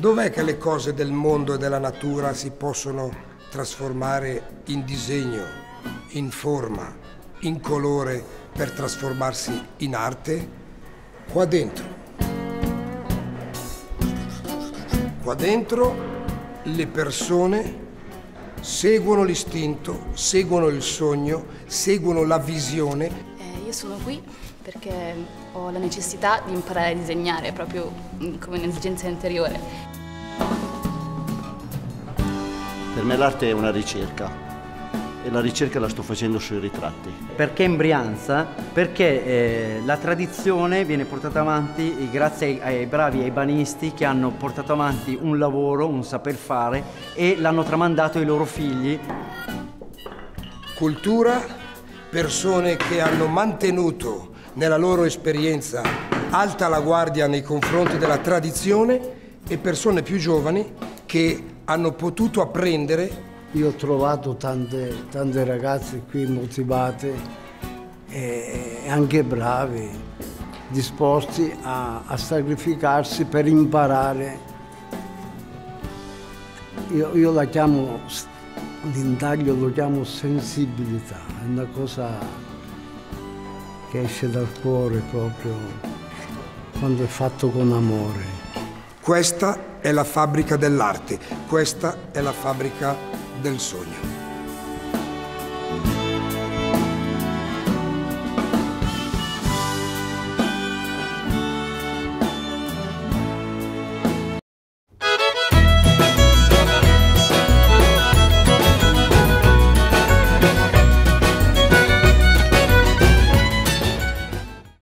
Dov'è che le cose del mondo e della natura si possono trasformare in disegno, in forma, in colore per trasformarsi in arte? Qua dentro. Qua dentro le persone seguono l'istinto, seguono il sogno, seguono la visione. Eh, io sono qui perché ho la necessità di imparare a disegnare proprio mm, come un'esigenza interiore. Per me l'arte è una ricerca e la ricerca la sto facendo sui ritratti. Perché in Brianza? Perché eh, la tradizione viene portata avanti grazie ai, ai bravi ebanisti che hanno portato avanti un lavoro, un saper fare e l'hanno tramandato ai loro figli. Cultura, persone che hanno mantenuto nella loro esperienza alta la guardia nei confronti della tradizione e persone più giovani che hanno potuto apprendere. Io ho trovato tante, tante ragazze qui motivate e anche bravi, disposti a, a sacrificarsi per imparare. Io, io la chiamo, l'intaglio lo chiamo sensibilità, è una cosa che esce dal cuore proprio quando è fatto con amore. Questa è la fabbrica dell'arte, questa è la fabbrica del sogno.